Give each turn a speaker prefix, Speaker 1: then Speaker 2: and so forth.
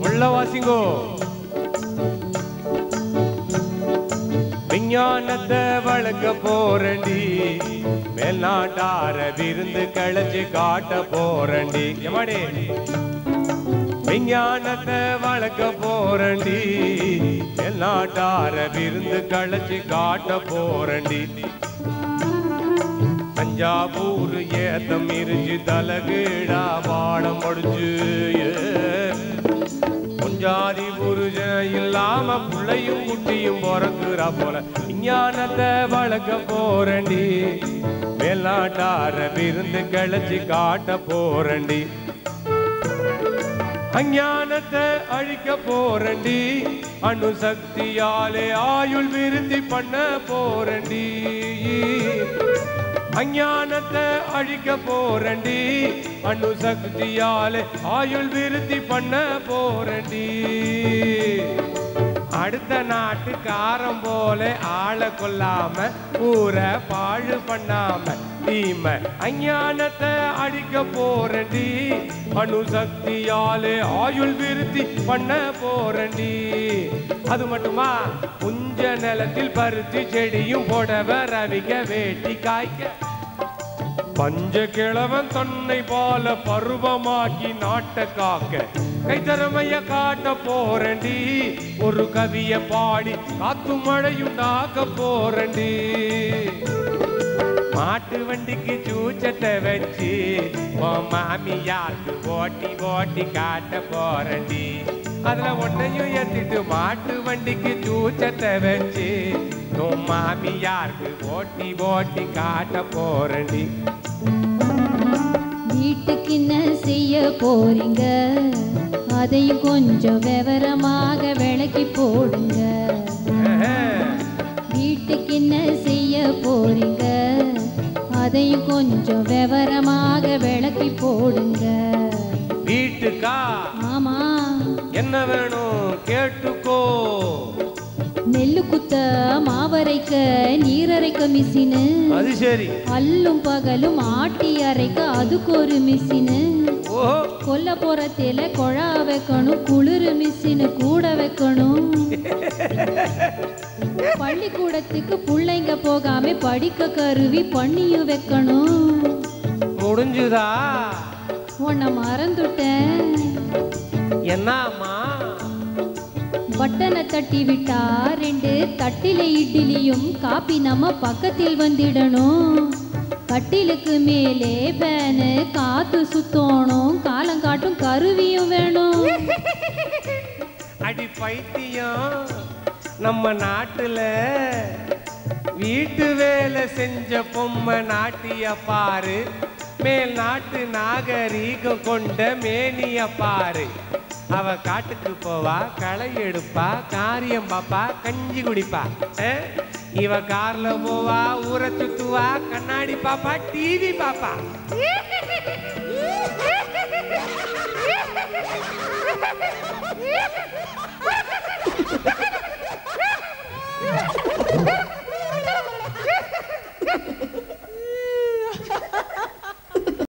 Speaker 1: உள்ள விஞ்ஞானத்தை வளர்க்க போறண்டி மேல்நாட்டார விருந்து கழிச்சு காட்ட போறண்டி எமாடி விஞ்ஞானத்தை வளர்க்க போறண்டி மேல்நாட்டார விருந்து கழிச்சு காட்ட போறண்டி தஞ்சாவூர் ஏத்தம் இருஞ்சு தலகீழா வாடம் முடிச்சு குஞ்சாதி புருஷன் இல்லாம பிள்ளையும் குட்டியும் பிறக்குறா போல. விஞ்ஞானத்தை வளர்க்க போறண்டி மேல்நாட்டார விருந்து கிளச்சி காட்ட போறண்டி அஞ்ஞானத்தை அழிக்க போறண்டி அணுசக்தியாலே ஆயுள் விருத்தி பண்ண போறண்டி அஞ்ஞானத்தை அழிக்க போறண்டி அணு சக்தியால ஆயுள் விருத்தி பண்ண போறண்டி அடுத்த நாட்டு காரம் போல ஆளை கொல்லாம ஊரை பாழு பண்ணாம தீமை அஞ்ஞானத்தை அடிக்க போறண்டி அணுசக்தியாலே ஆயுள் விருத்தி பண்ண போறண்டி அது மட்டுமா? புஞ்ச நிலத்தில் பருத்தி செடியும் போடவ ரவிக்க வேட்டி காய்க்க. பஞ்ச கிழவன் தன்னை போல பருவமாக்கி நாட்ட காக்க. கைத்தரமைய காட்ட போறண்டி ஒரு கவிய பாடி காத்து மழையும் நாக்க போறண்டி மாட்டு வண்டிக்கு சூச்சத்தை வச்சு உன் மாமியாருக்கு ஓட்டி ஓட்டி காட்ட போறண்டி? அதுல ஒன்னையும் ஏத்திட்டு மாட்டு வண்டிக்கு சூச்சத்தை வச்சு உன் மாமியாருக்கு ஓட்டி ஓட்டி காட்ட போறண்டி?
Speaker 2: வீட்டுக்கு என்ன செய்ய போறீங்க? அதையும் கொஞ்சம் விவரமாக விளக்கி போடுங்க. வீட்டுக்கு என்ன செய்ய போறீங்க? அதையும் கொஞ்சம் விவரமாக விளக்கி போடுங்க.
Speaker 1: வீட்டுக்கா?
Speaker 2: ஆமா.
Speaker 1: என்ன வேணும் கேட்டுக்கோ.
Speaker 2: நெல்லு குத்த மாவரைக்க நீரரைக்க மிஷினு.
Speaker 1: அது சரி.
Speaker 2: அல்லும் பகலும் ஆட்டி அரைக்க அதுக்கு ஒரு மிஷினு. கொல்ல போறத்தில கொழா வைக்கணும் குளிர் மிஷினு கூட வைக்கணும். பள்ளிக்கூடத்துக்கு பிள்ளைங்க போகாம படிக்க கருவி பண்ணியும் வைக்கணும்.
Speaker 1: முடிஞ்சுதா?
Speaker 2: உன்னை மறந்துட்டேன்.
Speaker 1: என்னம்மா?
Speaker 2: பட்டனை தட்டி விட்டா ரெண்டு தட்டில இட்லியும் காப்பி நம்ம பக்கத்தில் வந்திடணும். கட்டிலுக்கு மேலே பேனு காத்து சுத்தணும். காலங்காட்டும் கருவியும் வேணும்.
Speaker 1: அடி பைத்தியம். நம்ம நாட்டுல வீட்டு வேலை செஞ்ச பொம்மை நாட்டிய பாரு. மேல் நாட்டு நாகரீகம் கொண்ட மேனிய பாரு. அவ காட்டுக்கு போவா களை எடுப்பா காரியம் பாப்பா கஞ்சி குடிப்பா. இவ கார்ல போவா ஊரை சுத்துவா கண்ணாடி பாப்பா டிவி பாப்பா. Ha ha ha!